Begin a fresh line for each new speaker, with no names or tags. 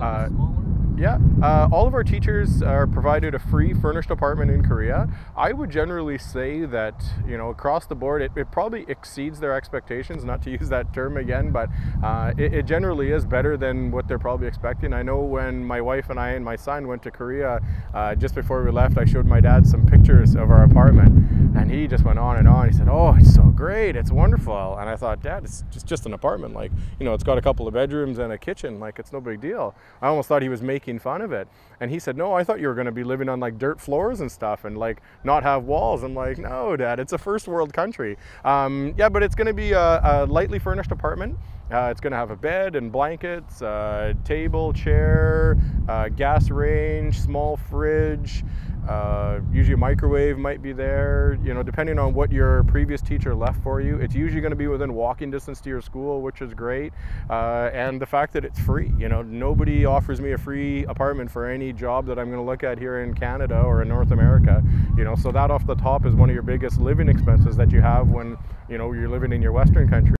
Uh, yeah, uh, all of our teachers are provided a free furnished apartment in Korea. I would generally say that, you know, across the board, it, it probably exceeds their expectations, not to use that term again, but uh, it, it, generally is better than what they're probably expecting. I know when my wife and I and my son went to Korea, uh, just before we left, I showed my dad some pictures of our apartment and he just went on and on. He said, "Oh, it's so great! It's wonderful." And I thought, "Dad, it's just just an apartment. Like, you know, it's got a couple of bedrooms and a kitchen. Like, it's no big deal." I almost thought he was making fun of it. And he said, "No, I thought you were going to be living on like dirt floors and stuff, and like not have walls." I'm like, "No, Dad, it's a first world country. Um, yeah, but it's going to be a, a, lightly furnished apartment." Uh, it's going to have a bed and blankets, uh, table, chair, uh, gas range, small fridge, uh, usually a microwave might be there, you know, depending on what your previous teacher left for you. It's usually going to be within walking distance to your school, which is great. Uh, and the fact that it's free, you know, nobody offers me a free apartment for any job that I'm going to look at here in Canada or in North America, you know, so that off the top is one of your biggest living expenses that you have when, you know, you're living in your Western country.